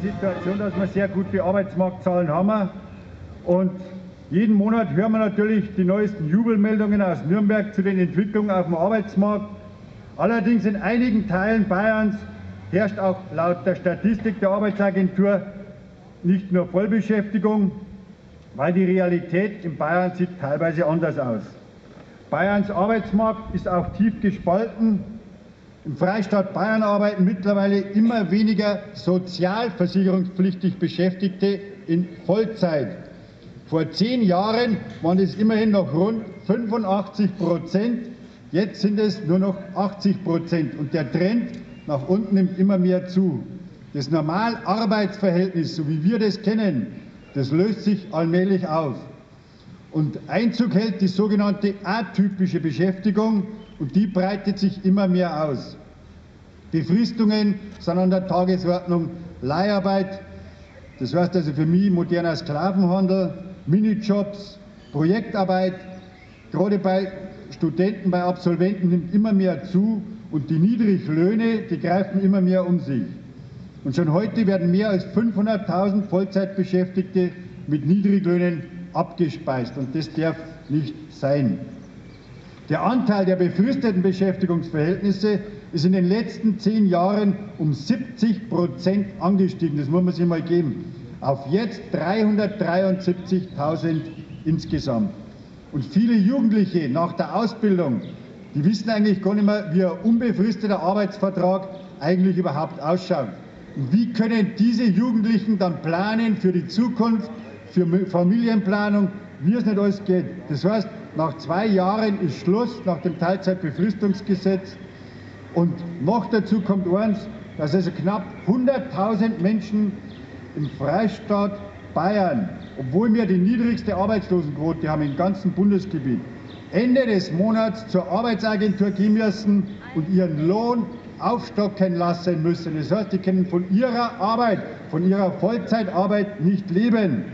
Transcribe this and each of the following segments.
Situation, dass wir sehr gute Arbeitsmarktzahlen haben. Und jeden Monat hören wir natürlich die neuesten Jubelmeldungen aus Nürnberg zu den Entwicklungen auf dem Arbeitsmarkt. Allerdings in einigen Teilen Bayerns herrscht auch laut der Statistik der Arbeitsagentur nicht nur Vollbeschäftigung, weil die Realität in Bayern sieht teilweise anders aus. Bayerns Arbeitsmarkt ist auch tief gespalten. Im Freistaat Bayern arbeiten mittlerweile immer weniger sozialversicherungspflichtig Beschäftigte in Vollzeit. Vor zehn Jahren waren es immerhin noch rund 85 Prozent, jetzt sind es nur noch 80 Prozent und der Trend nach unten nimmt immer mehr zu. Das Normalarbeitsverhältnis, so wie wir das kennen, das löst sich allmählich auf. Und Einzug hält die sogenannte atypische Beschäftigung und die breitet sich immer mehr aus. Befristungen sind an der Tagesordnung, Leiharbeit, das heißt also für mich moderner Sklavenhandel, Minijobs, Projektarbeit, gerade bei Studenten, bei Absolventen nimmt immer mehr zu und die Niedriglöhne, die greifen immer mehr um sich. Und schon heute werden mehr als 500.000 Vollzeitbeschäftigte mit Niedriglöhnen abgespeist und das darf nicht sein. Der Anteil der befristeten Beschäftigungsverhältnisse ist in den letzten zehn Jahren um 70 Prozent angestiegen. Das muss man sich mal geben. Auf jetzt 373.000 insgesamt. Und viele Jugendliche nach der Ausbildung, die wissen eigentlich gar nicht mehr, wie ein unbefristeter Arbeitsvertrag eigentlich überhaupt ausschaut. Und wie können diese Jugendlichen dann planen für die Zukunft, für Familienplanung, wie es nicht alles geht. Das heißt, nach zwei Jahren ist Schluss nach dem Teilzeitbefristungsgesetz. Und noch dazu kommt eins, dass also knapp 100.000 Menschen im Freistaat Bayern, obwohl wir die niedrigste Arbeitslosenquote haben im ganzen Bundesgebiet, Ende des Monats zur Arbeitsagentur gehen müssen und ihren Lohn aufstocken lassen müssen. Das heißt, die können von ihrer Arbeit, von ihrer Vollzeitarbeit nicht leben.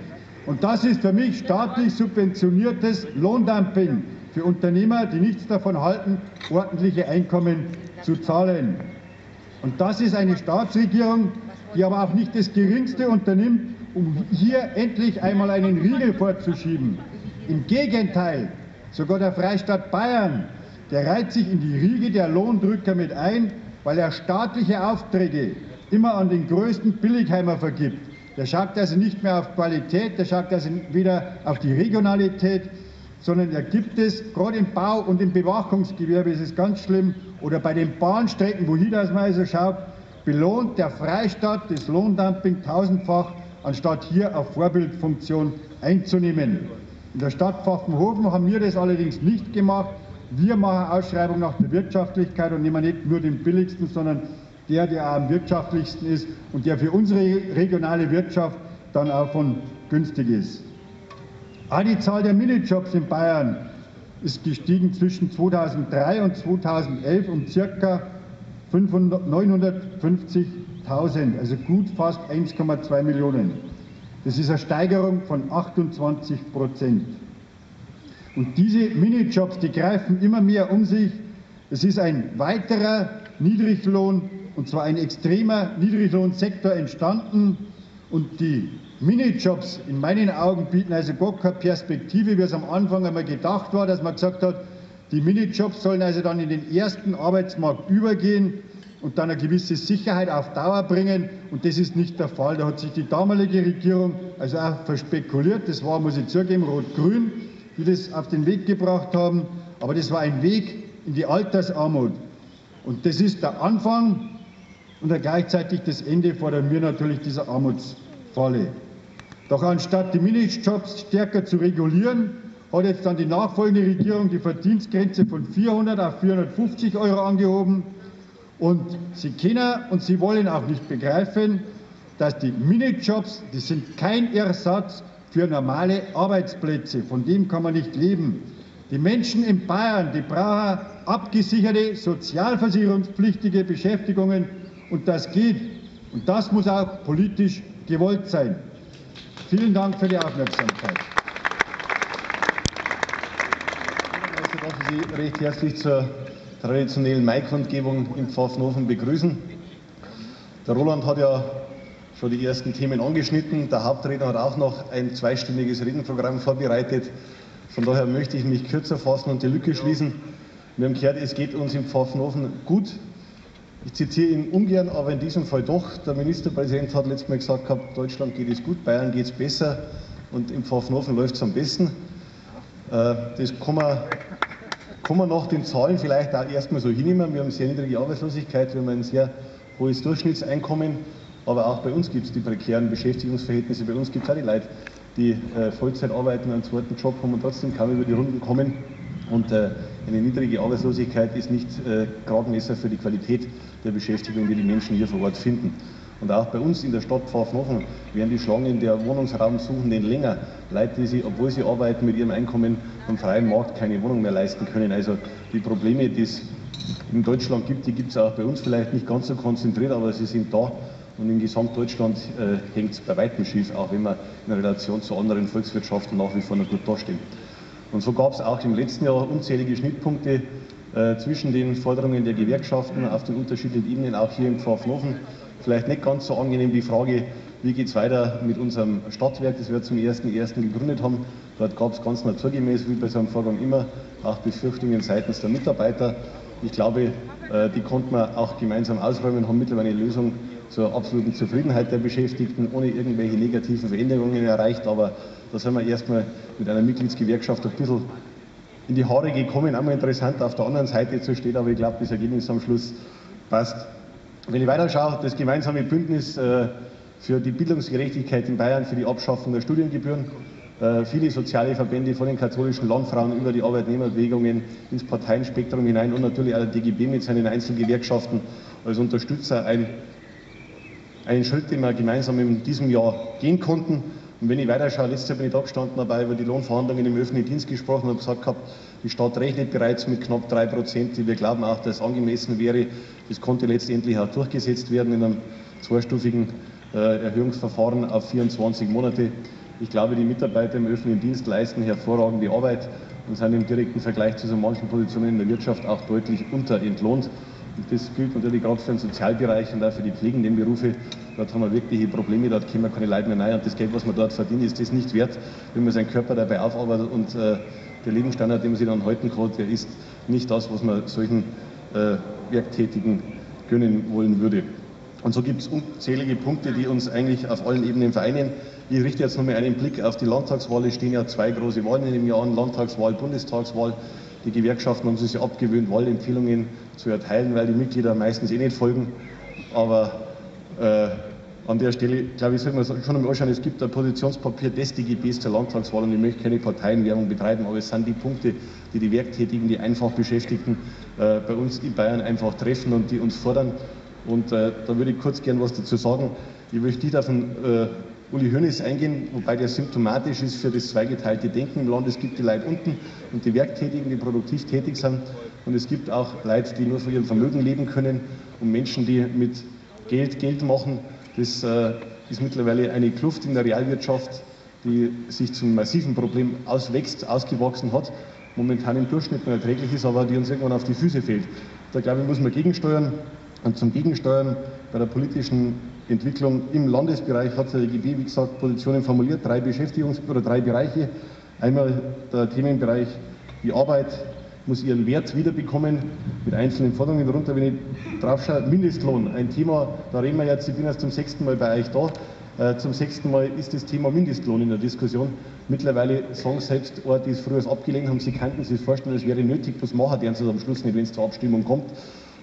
Und das ist für mich staatlich subventioniertes Lohndumping für Unternehmer, die nichts davon halten, ordentliche Einkommen zu zahlen. Und das ist eine Staatsregierung, die aber auch nicht das Geringste unternimmt, um hier endlich einmal einen Riegel vorzuschieben. Im Gegenteil, sogar der Freistaat Bayern, der reiht sich in die Riege der Lohndrücker mit ein, weil er staatliche Aufträge immer an den größten Billigheimer vergibt. Der schaut also nicht mehr auf Qualität, der schaut also wieder auf die Regionalität, sondern er gibt es, gerade im Bau- und im Bewachungsgewerbe ist es ganz schlimm, oder bei den Bahnstrecken, wo jeder mal so schaut, belohnt der Freistaat das Lohndumping tausendfach, anstatt hier auf Vorbildfunktion einzunehmen. In der Stadt Pfaffenhofen haben wir das allerdings nicht gemacht. Wir machen Ausschreibung nach der Wirtschaftlichkeit und nehmen nicht nur den billigsten, sondern der, der am wirtschaftlichsten ist und der für unsere regionale Wirtschaft dann auch von günstig ist. Auch die Zahl der Minijobs in Bayern ist gestiegen zwischen 2003 und 2011 um ca. 950.000, also gut fast 1,2 Millionen. Das ist eine Steigerung von 28 Prozent. Und diese Minijobs, die greifen immer mehr um sich. Es ist ein weiterer Niedriglohn und zwar ein extremer Niedriglohnsektor entstanden und die Minijobs in meinen Augen bieten also gar keine Perspektive, wie es am Anfang einmal gedacht war, dass man gesagt hat, die Minijobs sollen also dann in den ersten Arbeitsmarkt übergehen und dann eine gewisse Sicherheit auf Dauer bringen. Und das ist nicht der Fall. Da hat sich die damalige Regierung also auch verspekuliert. Das war, muss ich zugeben, Rot-Grün, die das auf den Weg gebracht haben. Aber das war ein Weg in die Altersarmut. Und das ist der Anfang und gleichzeitig das Ende fordern wir natürlich dieser Armutsfalle. Doch anstatt die Minijobs stärker zu regulieren, hat jetzt dann die nachfolgende Regierung die Verdienstgrenze von 400 auf 450 Euro angehoben. Und Sie können und Sie wollen auch nicht begreifen, dass die Minijobs, die sind kein Ersatz für normale Arbeitsplätze. Von dem kann man nicht leben. Die Menschen in Bayern, die brauchen abgesicherte, sozialversicherungspflichtige Beschäftigungen und das geht. Und das muss auch politisch gewollt sein. Vielen Dank für die Aufmerksamkeit. Ich darf Sie recht herzlich zur traditionellen Maikundgebung in Pfaffenhofen begrüßen. Der Roland hat ja schon die ersten Themen angeschnitten. Der Hauptredner hat auch noch ein zweistündiges Redenprogramm vorbereitet. Von daher möchte ich mich kürzer fassen und die Lücke schließen. Wir haben gehört, es geht uns im Pfaffenhofen gut. Ich zitiere ihn ungern, aber in diesem Fall doch. Der Ministerpräsident hat letztes Mal gesagt gehabt, Deutschland geht es gut, Bayern geht es besser und im Pfaffenhofen läuft es am besten. Äh, das kann man, kann man nach den Zahlen vielleicht auch erstmal so hinnehmen. Wir haben sehr niedrige Arbeitslosigkeit, wir haben ein sehr hohes Durchschnittseinkommen, aber auch bei uns gibt es die prekären Beschäftigungsverhältnisse, bei uns gibt es auch die Leute, die äh, Vollzeit arbeiten, einen zweiten Job haben und trotzdem kaum über die Runden kommen. Und äh, eine niedrige Arbeitslosigkeit ist nicht äh, Gradmesser für die Qualität der Beschäftigung, die die Menschen hier vor Ort finden. Und auch bei uns in der Stadt Pfaffenhofen werden die Schlangen der Wohnungsraumsuchenden länger. Leute, die sie, obwohl sie arbeiten, mit ihrem Einkommen am freien Markt keine Wohnung mehr leisten können. Also die Probleme, die es in Deutschland gibt, die gibt es auch bei uns vielleicht nicht ganz so konzentriert, aber sie sind da. Und in Gesamtdeutschland äh, hängt es bei weitem schief, auch wenn wir in Relation zu anderen Volkswirtschaften nach wie vor noch gut dastehen. Und so gab es auch im letzten Jahr unzählige Schnittpunkte äh, zwischen den Forderungen der Gewerkschaften auf den unterschiedlichen Ebenen, auch hier in Pfaffenhofen. Vielleicht nicht ganz so angenehm die Frage, wie geht es weiter mit unserem Stadtwerk, das wir zum 1.1. gegründet haben. Dort gab es ganz naturgemäß, wie bei so einem Vorgang immer, auch Befürchtungen seitens der Mitarbeiter. Ich glaube, äh, die konnten wir auch gemeinsam ausräumen, haben mittlerweile eine Lösung zur absoluten Zufriedenheit der Beschäftigten ohne irgendwelche negativen Veränderungen erreicht. Aber da sind wir erstmal mit einer Mitgliedsgewerkschaft ein bisschen in die Haare gekommen. Einmal interessant, auf der anderen Seite zu stehen, aber ich glaube, das Ergebnis am Schluss passt. Wenn ich weiterschaue, das gemeinsame Bündnis äh, für die Bildungsgerechtigkeit in Bayern, für die Abschaffung der Studiengebühren, äh, viele soziale Verbände von den katholischen Landfrauen über die Arbeitnehmerbewegungen ins Parteienspektrum hinein und natürlich auch der DGB mit seinen Einzelgewerkschaften als Unterstützer ein, einen Schritt, den wir gemeinsam in diesem Jahr gehen konnten. Und wenn ich weiterschaue, letztes Jahr bin ich da gestanden, dabei über die Lohnverhandlungen im öffentlichen Dienst gesprochen und gesagt gehabt, die Stadt rechnet bereits mit knapp drei Prozent, die wir glauben auch, dass es angemessen wäre. Das konnte letztendlich auch durchgesetzt werden in einem zweistufigen äh, Erhöhungsverfahren auf 24 Monate. Ich glaube, die Mitarbeiter im öffentlichen Dienst leisten hervorragende Arbeit und sind im direkten Vergleich zu so manchen Positionen in der Wirtschaft auch deutlich unterentlohnt. Das gilt natürlich gerade für den Sozialbereich und auch für die pflegenden Berufe. Dort haben wir wirkliche Probleme, dort kommen keine Leute mehr rein. Und das Geld, was man dort verdient, ist das nicht wert, wenn man seinen Körper dabei aufarbeitet. Und äh, der Lebensstandard, den man sich dann halten kann, der ist nicht das, was man solchen äh, Werktätigen gönnen wollen würde. Und so gibt es unzählige Punkte, die uns eigentlich auf allen Ebenen vereinen. Ich richte jetzt nochmal einen Blick auf die Landtagswahl. Es stehen ja zwei große Wahlen in dem Jahr an, Landtagswahl, Bundestagswahl. Die Gewerkschaften haben sich ja abgewöhnt, Wahlempfehlungen zu erteilen, weil die Mitglieder meistens eh nicht folgen. Aber äh, an der Stelle, glaube ich, sollte man schon einmal anschauen, es gibt ein Positionspapier des DGBs zur Landtagswahl und ich möchte keine Parteienwerbung betreiben, aber es sind die Punkte, die die Werktätigen, die einfach Beschäftigten äh, bei uns in Bayern einfach treffen und die uns fordern. Und äh, da würde ich kurz gern was dazu sagen. Ich möchte nicht auf den äh, Uli Hoeneß eingehen, wobei der symptomatisch ist für das zweigeteilte Denken im Land. Es gibt die Leute unten und die Werktätigen, die produktiv tätig sind. Und es gibt auch Leute, die nur von ihrem Vermögen leben können und Menschen, die mit Geld Geld machen. Das äh, ist mittlerweile eine Kluft in der Realwirtschaft, die sich zum massiven Problem auswächst, ausgewachsen hat, momentan im Durchschnitt noch erträglich ist, aber die uns irgendwann auf die Füße fällt. Da glaube ich, muss man gegensteuern. Und zum Gegensteuern bei der politischen Entwicklung im Landesbereich hat der EGB, wie gesagt, Positionen formuliert, drei Beschäftigungs- oder drei Bereiche. Einmal der Themenbereich, die Arbeit muss ihren Wert wiederbekommen mit einzelnen Forderungen. Darunter, wenn ich drauf schaue, Mindestlohn, ein Thema, da reden wir jetzt, ich bin erst zum sechsten Mal bei euch da. Äh, zum sechsten Mal ist das Thema Mindestlohn in der Diskussion. Mittlerweile sagen selbst Orte, die es früher abgelehnt haben, sie könnten sich vorstellen, es wäre nötig, was machen die sie am Schluss nicht, wenn es zur Abstimmung kommt.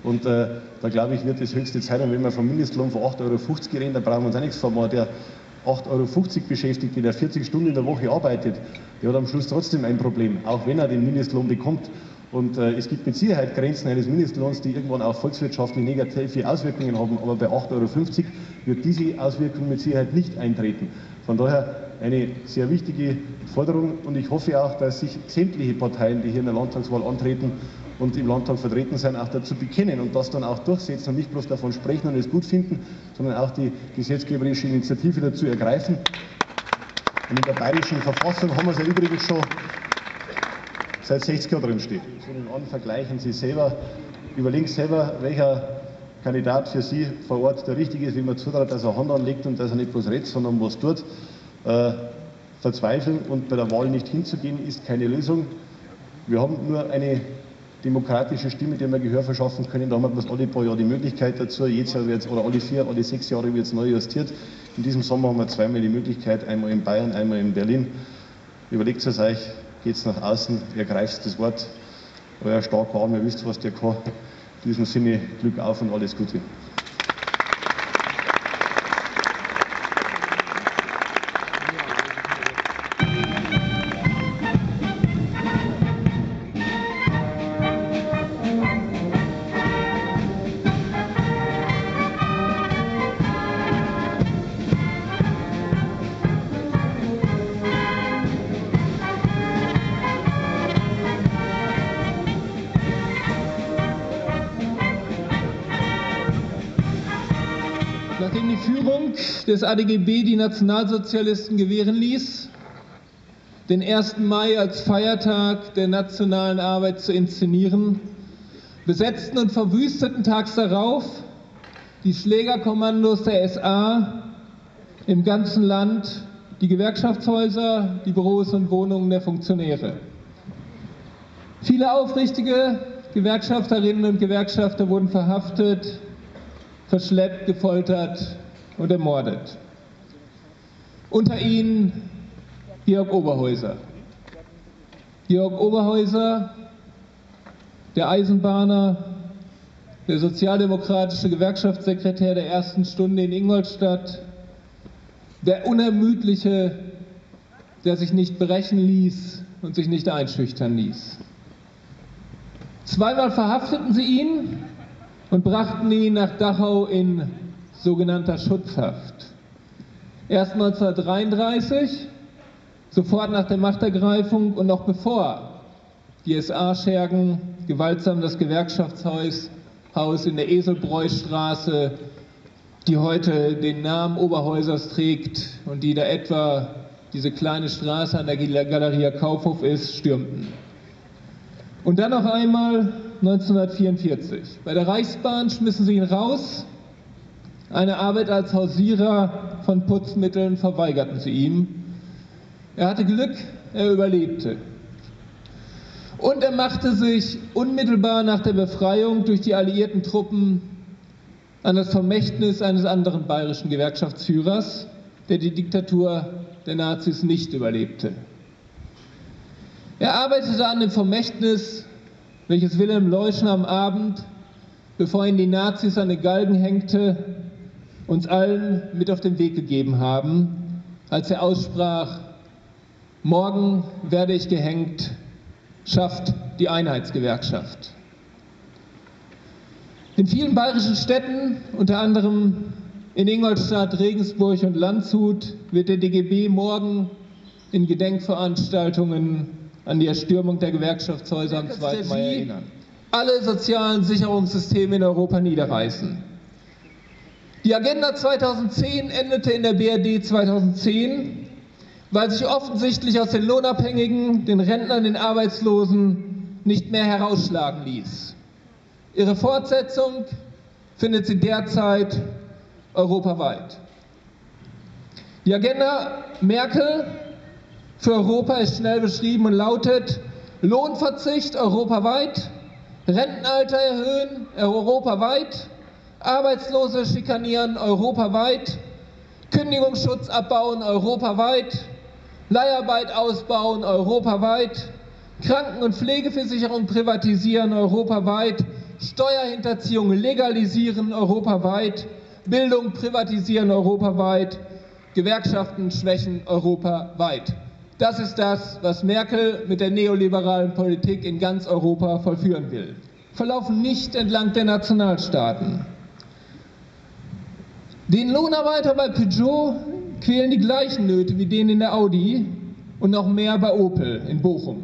Und äh, da glaube ich, wird es höchste Zeit, wenn wir vom Mindestlohn von 8,50 Euro reden, dann brauchen wir uns auch nichts vormachen. Der 8,50 Euro Beschäftigte, der 40 Stunden in der Woche arbeitet, der hat am Schluss trotzdem ein Problem, auch wenn er den Mindestlohn bekommt. Und äh, es gibt mit Sicherheit Grenzen eines Mindestlohns, die irgendwann auch volkswirtschaftlich negative Auswirkungen haben. Aber bei 8,50 Euro wird diese Auswirkung mit Sicherheit nicht eintreten. Von daher eine sehr wichtige Forderung. Und ich hoffe auch, dass sich sämtliche Parteien, die hier in der Landtagswahl antreten, und im Landtag vertreten sein, auch dazu bekennen und das dann auch durchsetzen und nicht bloß davon sprechen und es gut finden, sondern auch die gesetzgeberische Initiative dazu ergreifen. Und in der bayerischen Verfassung haben wir es ja übrigens schon seit 60 Jahren drin steht. Von an vergleichen Sie selber, überlegen Sie selber, welcher Kandidat für Sie vor Ort der richtige ist, wie man zutraut, dass er Hand anlegt und dass er nicht bloß redet, sondern was tut. Äh, verzweifeln und bei der Wahl nicht hinzugehen, ist keine Lösung. Wir haben nur eine demokratische Stimme, der wir Gehör verschaffen können. Da haben wir bloß alle paar Jahre die Möglichkeit dazu. Jetzt wird, oder alle vier, alle sechs Jahre wird es neu justiert. In diesem Sommer haben wir zweimal die Möglichkeit, einmal in Bayern, einmal in Berlin. Überlegt es euch, geht es nach außen, ergreift das Wort. Euer starker Arm, ihr wisst, was der kann. In diesem Sinne Glück auf und alles Gute. Nachdem die Führung des ADGB die Nationalsozialisten gewähren ließ, den 1. Mai als Feiertag der nationalen Arbeit zu inszenieren, besetzten und verwüsteten tags darauf die Schlägerkommandos der SA im ganzen Land die Gewerkschaftshäuser, die Büros und Wohnungen der Funktionäre. Viele aufrichtige Gewerkschafterinnen und Gewerkschafter wurden verhaftet, verschleppt, gefoltert und ermordet. Unter ihnen Georg Oberhäuser. Georg Oberhäuser, der Eisenbahner, der sozialdemokratische Gewerkschaftssekretär der ersten Stunde in Ingolstadt, der Unermüdliche, der sich nicht brechen ließ und sich nicht einschüchtern ließ. Zweimal verhafteten sie ihn und brachten ihn nach Dachau in sogenannter Schutzhaft. Erst 1933, sofort nach der Machtergreifung und noch bevor die SA-Schergen gewaltsam das Gewerkschaftshaus Haus in der Eselbräustraße, die heute den Namen Oberhäusers trägt und die da etwa diese kleine Straße an der Galeria Kaufhof ist, stürmten. Und dann noch einmal 1944. Bei der Reichsbahn schmissen sie ihn raus. Eine Arbeit als Hausierer von Putzmitteln verweigerten sie ihm. Er hatte Glück, er überlebte. Und er machte sich unmittelbar nach der Befreiung durch die alliierten Truppen an das Vermächtnis eines anderen bayerischen Gewerkschaftsführers, der die Diktatur der Nazis nicht überlebte. Er arbeitete an dem Vermächtnis welches Wilhelm Leuschner am Abend, bevor ihn die Nazis an den Galgen hängte, uns allen mit auf den Weg gegeben haben, als er aussprach, morgen werde ich gehängt, schafft die Einheitsgewerkschaft. In vielen bayerischen Städten, unter anderem in Ingolstadt, Regensburg und Landshut, wird der DGB morgen in Gedenkveranstaltungen an die Erstürmung der Gewerkschaftshäuser am 2. Mai erinnern. Alle sozialen Sicherungssysteme in Europa niederreißen. Die Agenda 2010 endete in der BRD 2010, weil sich offensichtlich aus den Lohnabhängigen, den Rentnern, den Arbeitslosen nicht mehr herausschlagen ließ. Ihre Fortsetzung findet sie derzeit europaweit. Die Agenda Merkel für Europa ist schnell beschrieben und lautet Lohnverzicht europaweit, Rentenalter erhöhen europaweit, Arbeitslose schikanieren europaweit, Kündigungsschutz abbauen europaweit, Leiharbeit ausbauen europaweit, Kranken- und Pflegeversicherung privatisieren europaweit, Steuerhinterziehung legalisieren europaweit, Bildung privatisieren europaweit, Gewerkschaften schwächen europaweit. Das ist das, was Merkel mit der neoliberalen Politik in ganz Europa vollführen will. Verlaufen nicht entlang der Nationalstaaten. Den Lohnarbeiter bei Peugeot quälen die gleichen Nöte wie den in der Audi und noch mehr bei Opel in Bochum.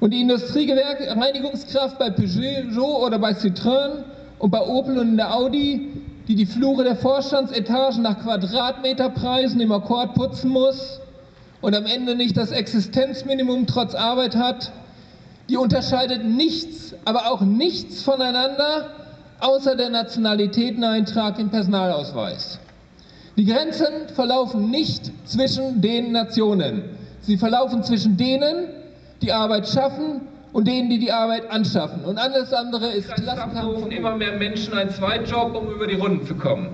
Und die Industriereinigungskraft bei Peugeot oder bei Citroën und bei Opel und in der Audi, die die Flure der Vorstandsetagen nach Quadratmeterpreisen im Akkord putzen muss, und am Ende nicht das Existenzminimum trotz Arbeit hat, die unterscheidet nichts, aber auch nichts voneinander, außer der Nationalitäteneintrag im Personalausweis. Die Grenzen verlaufen nicht zwischen den Nationen. Sie verlaufen zwischen denen, die Arbeit schaffen und denen, die die Arbeit anschaffen. Und alles andere ist Klassenkampf und immer mehr Menschen ein Zweitjob, um über die Runden zu kommen.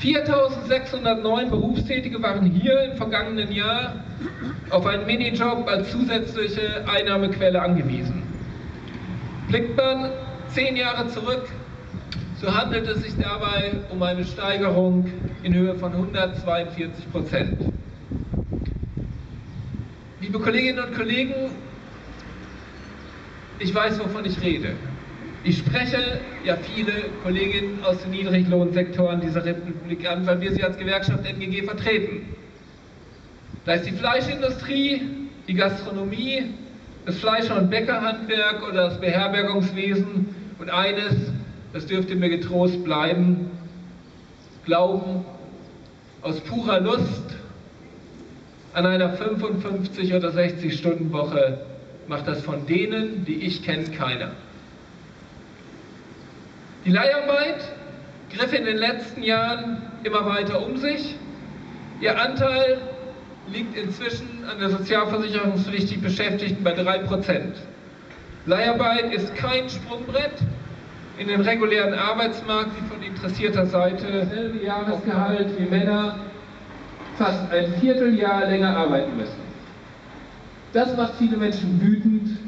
4.609 Berufstätige waren hier im vergangenen Jahr auf einen Minijob als zusätzliche Einnahmequelle angewiesen. Blickt man zehn Jahre zurück, so handelt es sich dabei um eine Steigerung in Höhe von 142 Prozent. Liebe Kolleginnen und Kollegen, ich weiß, wovon ich rede. Ich spreche ja viele Kolleginnen aus den Niedriglohnsektoren dieser Republik an, weil wir sie als Gewerkschaft NGG vertreten. Da ist die Fleischindustrie, die Gastronomie, das Fleischer- und Bäckerhandwerk oder das Beherbergungswesen und eines, das dürfte mir getrost bleiben, Glauben aus purer Lust an einer 55 oder 60 Stunden Woche macht das von denen, die ich kenne, keiner. Die Leiharbeit griff in den letzten Jahren immer weiter um sich. Ihr Anteil liegt inzwischen an der sozialversicherungspflichtig Beschäftigten bei 3%. Leiharbeit ist kein Sprungbrett in den regulären Arbeitsmarkt, wie von interessierter Seite selbe Jahresgehalt wie Männer fast ein Vierteljahr länger arbeiten müssen. Das macht viele Menschen wütend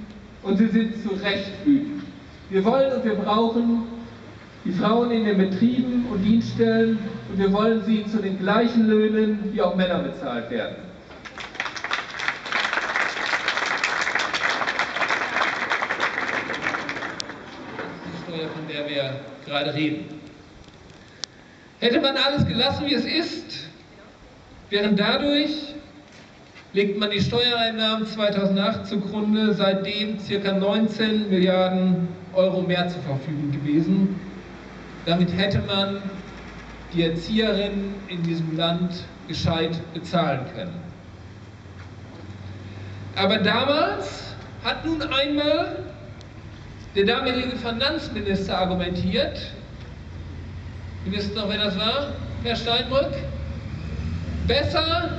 und sie sind zu Recht wütend. Wir wollen und wir brauchen die Frauen in den Betrieben und Dienststellen und wir wollen sie zu den gleichen Löhnen wie auch Männer bezahlt werden. Die Steuer, von der wir gerade reden. Hätte man alles gelassen, wie es ist, während dadurch legt man die Steuereinnahmen 2008 zugrunde, seitdem ca. 19 Milliarden Euro mehr zur Verfügung gewesen. Damit hätte man die Erzieherinnen in diesem Land gescheit bezahlen können. Aber damals hat nun einmal der damalige Finanzminister argumentiert, ihr wisst noch, wer das war, Herr Steinbrück, besser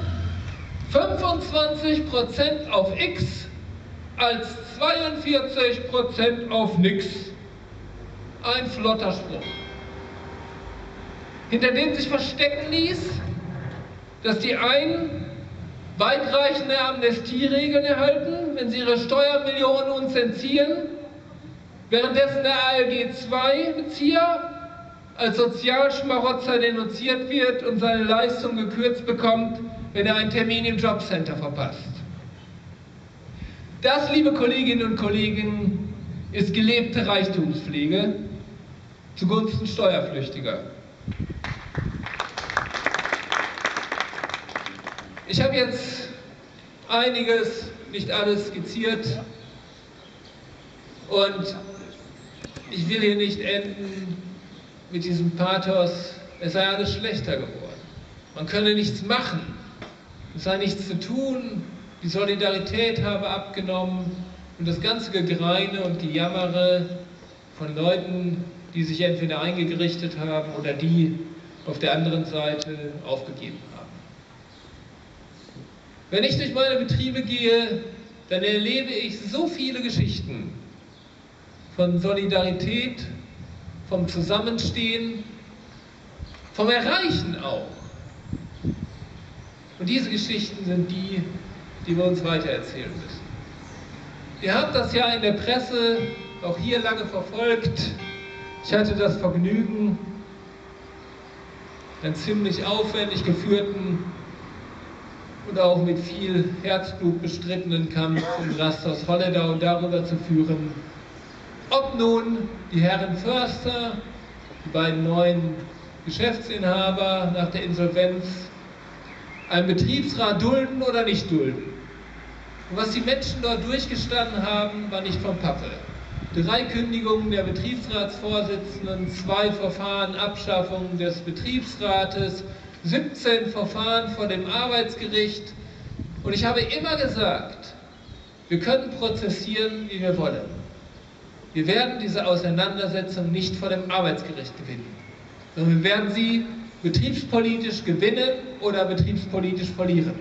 25% auf X als 42% auf nix. Ein flotter Spruch. Hinter dem sich verstecken ließ, dass die einen weitreichende Amnestieregeln erhalten, wenn sie ihre Steuermillionen uns entziehen, währenddessen der ALG II-Bezieher als Sozialschmarotzer denunziert wird und seine Leistung gekürzt bekommt, wenn er einen Termin im Jobcenter verpasst. Das, liebe Kolleginnen und Kollegen, ist gelebte Reichtumspflege zugunsten Steuerflüchtiger. Ich habe jetzt einiges, nicht alles skizziert und ich will hier nicht enden mit diesem Pathos, es sei alles schlechter geworden. Man könne nichts machen, es sei nichts zu tun, die Solidarität habe abgenommen und das ganze Gegreine und Gejammere von Leuten, die sich entweder eingerichtet haben oder die auf der anderen Seite aufgegeben haben. Wenn ich durch meine Betriebe gehe, dann erlebe ich so viele Geschichten von Solidarität, vom Zusammenstehen, vom Erreichen auch. Und diese Geschichten sind die, die wir uns weitererzählen müssen. Ihr habt das ja in der Presse auch hier lange verfolgt. Ich hatte das Vergnügen, einen ziemlich aufwendig geführten und auch mit viel Herzblut bestrittenen Kampf im Rasthaus Holledau darüber zu führen, ob nun die Herren Förster, die beiden neuen Geschäftsinhaber nach der Insolvenz, einen Betriebsrat dulden oder nicht dulden. Und was die Menschen dort durchgestanden haben, war nicht vom Pappe. Drei Kündigungen der Betriebsratsvorsitzenden, zwei Verfahren Abschaffung des Betriebsrates, 17 Verfahren vor dem Arbeitsgericht. Und ich habe immer gesagt, wir können prozessieren, wie wir wollen. Wir werden diese Auseinandersetzung nicht vor dem Arbeitsgericht gewinnen, sondern wir werden sie betriebspolitisch gewinnen oder betriebspolitisch verlieren.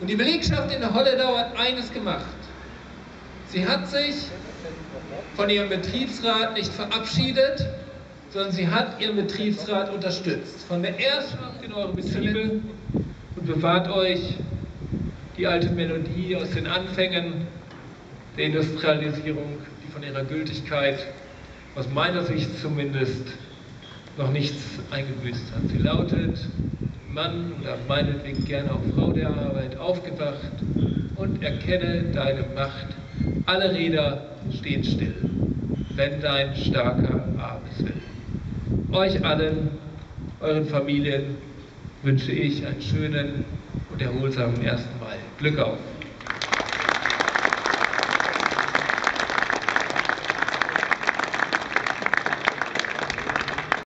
Und die Belegschaft in der Holledau hat eines gemacht. Sie hat sich von ihrem Betriebsrat nicht verabschiedet, sondern sie hat ihren Betriebsrat unterstützt. Von der ersten in eure Betriebe und bewahrt euch die alte Melodie aus den Anfängen der Industrialisierung, die von ihrer Gültigkeit, aus meiner Sicht zumindest, noch nichts eingebüßt hat. Sie lautet, Mann oder meinetwegen gerne auch Frau der Arbeit, aufgewacht und erkenne deine Macht. Alle Räder stehen still, wenn dein starker Arm es will. Euch allen, euren Familien wünsche ich einen schönen und erholsamen 1. Mai. Glück auf!